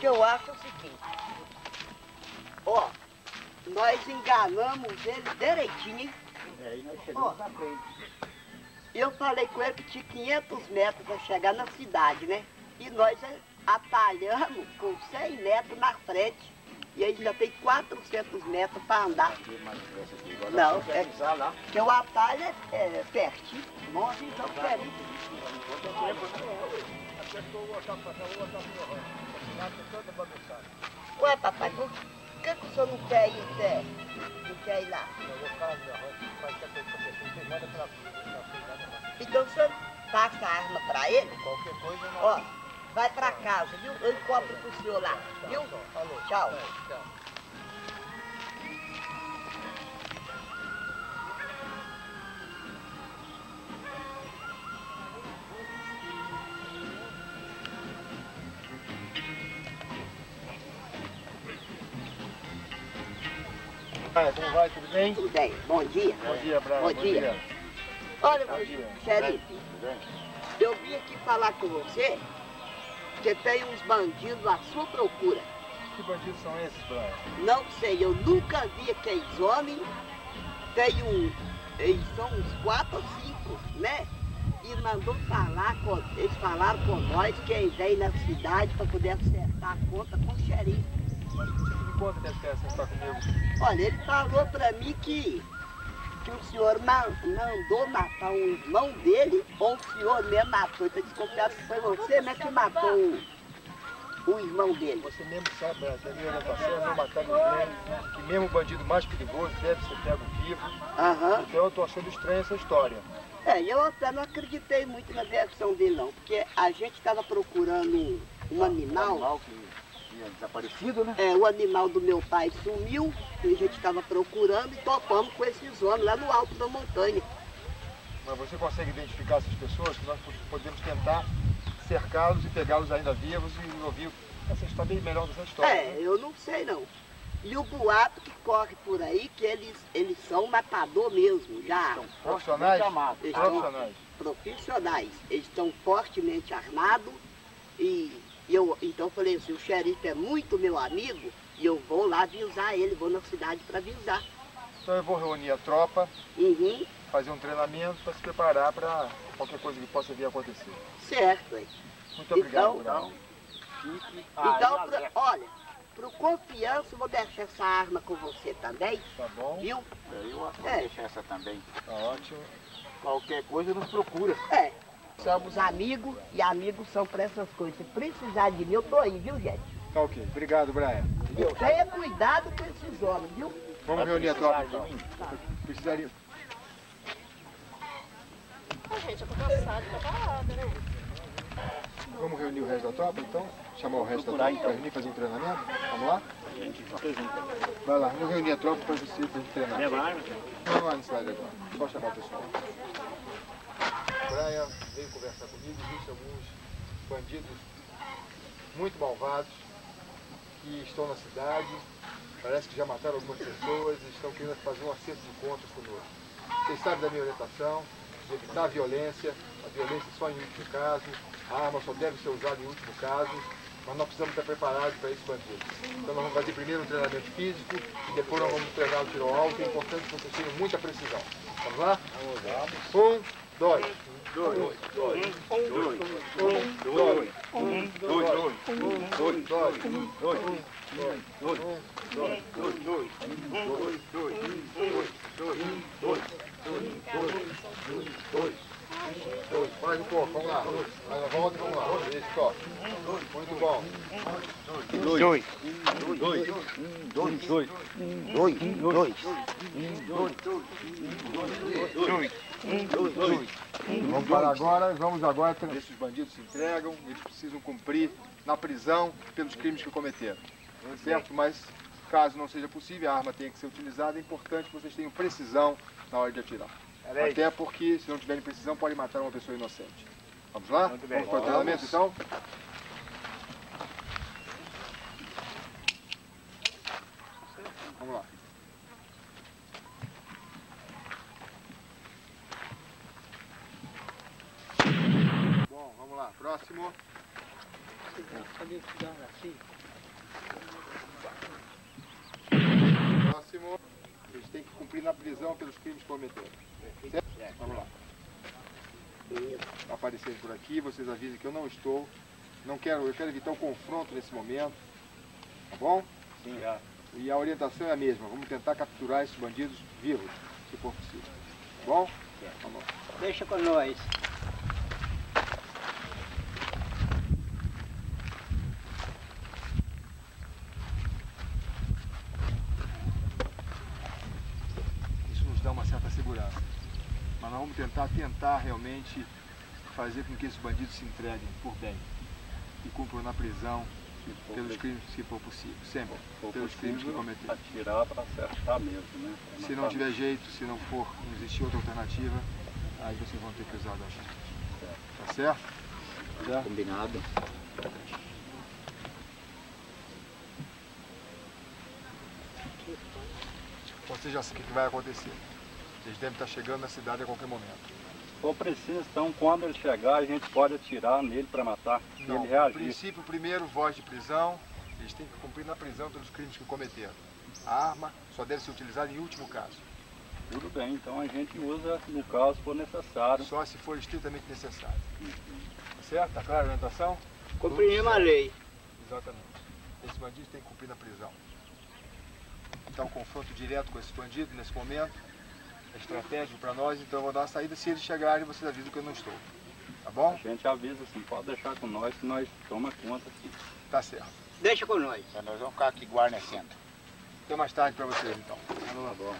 que eu acho é o seguinte. Ó, nós enganamos ele direitinho, hein? É, e nós chegamos Ó. na frente. Eu falei com ele que tinha 500 metros para chegar na cidade, né? E nós atalhamos com 100 metros na frente. E aí já tem 400 metros para andar. Não, lá. Porque o atalho é, é pertinho. Então peraí. Ué, papai, por que, que o senhor não quer ir até? Não quer ir lá? Então o senhor passa a arma pra ele? Qualquer coisa não. Ó, vai pra casa, viu? Eu encontro com o senhor lá, viu? Falou. Tchau. Tchau. Ah, como vai? Tudo bem? Tudo bem, bom dia. Bom dia, Brian. Bom dia. Olha, Bom dia. xerife, Tudo bem? eu vim aqui falar com você que tem uns bandidos à sua procura. Que bandidos são esses, Brian? Não sei, eu nunca vi aqueles homens. Tem um. Eles são uns quatro ou cinco, né? E mandou falar com. Eles falaram com nós que eles vêm na cidade para poder acertar a conta com o xerife. Mas que conta que querem acertar comigo? Olha, ele falou pra mim que, que o senhor ma- mandou matar um irmão dele, ou o senhor mesmo matou. Então desconfiado que foi você mesmo que matou o, o irmão dele. Você mesmo sabe, Brian, que a minha orientação não matar ninguém, que mesmo o bandido mais perigoso deve ser pego vivo. Aham. Então eu tô achando estranha essa história. É, eu até não acreditei muito na versão dele não, porque a gente estava procurando um, um Tinha desaparecido, né? É, o animal do meu pai sumiu, e a gente estava procurando e topamos com esses homens lá no alto da montanha. Mas você consegue identificar essas pessoas que nós podemos tentar cercá-los e pegá-los ainda vivos e ouvir essa história bem melhor dessa história. É, eu não sei não. E o boato que corre por aí, que eles, eles são matador mesmo, já São Profissionais? Eles Profissionais. profissionais. Eles estão fortemente armados e eu então eu falei assim, o xerife é muito meu amigo e eu vou lá avisar ele, vou na cidade para avisar. Então eu vou reunir a tropa, Uhum, fazer um treinamento para se preparar para qualquer coisa que possa vir a acontecer. certo. hein? Muito obrigado, Então. Fique Então, pra- olha, pro confiança, eu vou deixar essa arma com você também, Tá bom? viu? Eu vou É. deixar essa também. Tá ótimo. Qualquer coisa nos procura. É. Somos amigos e amigos são para essas coisas. Se precisar de mim, eu tô aí, viu, gente? Tá ok. Obrigado, Brian. Tenha cuidado com esses homens, viu? Vamos reunir a tropa então. mim? Precisaria. Ô, gente, eu tô cansada, tô parada, né? Vamos reunir o resto da tropa então? Chamar o resto Procurar, da tropa então. para reunir fazer um treinamento? Vamos lá? A gente fica junto. Vai lá, vamos reunir a tropa para você fazer treinar. Leva a arma? Não vai necessidade agora. Só chamar o pessoal. Brian veio conversar comigo, disse alguns bandidos muito malvados que estão na cidade. Parece que já mataram algumas pessoas e estão querendo fazer um acerto de contas conosco. Vocês sabem da minha orientação, de evitar a violência, a violência só em último caso, a arma só deve ser usada em último caso, mas nós precisamos estar preparados para esse bandido. Então nós vamos fazer primeiro um treinamento físico e depois nós vamos treinar o tiro alto. É importante que vocês tenham muita precisão. Vamos lá? Dois, dois, Um, dois. dois, Um, dois. um, dois, dois, um, dois, dois, um, dois, dois, dois, dois, dois, dois, um, dois, dois, um, dois, dois, um, dois, dois, dois, Dois. Mais um pouco, vamos lá. Mais uma volta e vamos lá. Isso, ó. Muito bom. dois, dois, dois, um, dois, dois, um, dois, dois, um, dois, dois, um, dois, dois, Vamos parar agora. Vamos agora ver se os bandidos se entregam. Eles precisam cumprir na prisão pelos crimes que cometeram. Certo? Mas caso não seja possível, a arma tenha que ser utilizada. É importante que vocês tenham precisão na hora de atirar. Até porque, se não tiverem precisão, pode matar uma pessoa inocente. Vamos lá? Vamos para o treinamento, então? Vamos lá. Bom, vamos lá. Próximo. Próximo. Eles têm que cumprir na prisão pelos crimes que cometeram. Certo? Vamos lá. Aparecendo por aqui, vocês avisam que eu não estou. Não quero, eu quero evitar o confronto nesse momento. Tá bom? Sim, já. E a orientação é a mesma. Vamos tentar capturar esses bandidos vivos, se for possível. Tá bom? Vamos lá. Deixa com nós. Isso nos dá uma certa segurança. Mas nós vamos tentar, tentar realmente fazer com que esses bandidos se entreguem por bem e cumpram na prisão for, pelos crimes que for possível, sempre, for pelos crimes que possível, cometeram. atirar para acertar mesmo, né? Pra Se não tiver jeito, se não for, não existir outra alternativa, aí vocês vão ter que usar da gente. Tá certo? Combinado. Você já sabe o que vai acontecer. Eles devem estar chegando na cidade a qualquer momento. Se for preciso, então, quando ele chegar, a gente pode atirar nele para matar. Não, ele no reagir. princípio, primeiro, voz de prisão. Eles têm que cumprir na prisão pelos crimes que cometeram. A arma só deve ser utilizada em último caso. Tudo bem, então a gente usa no caso se for necessário. Só se for estritamente necessário. Tá certo? Tá claro a orientação? Cumprimos a lei. Exatamente. Esses bandidos têm que cumprir na prisão. Então, confronto direto com esses bandidos nesse momento estratégico para nós, então eu vou dar uma saída. Se eles chegarem, vocês avisam que eu não estou. Tá A bom? gente avisa assim, pode deixar com nós que nós toma conta assim. Tá certo. Deixa com nós. Nós vamos ficar aqui guarnecendo. Até mais tarde para vocês, então. Tá bom.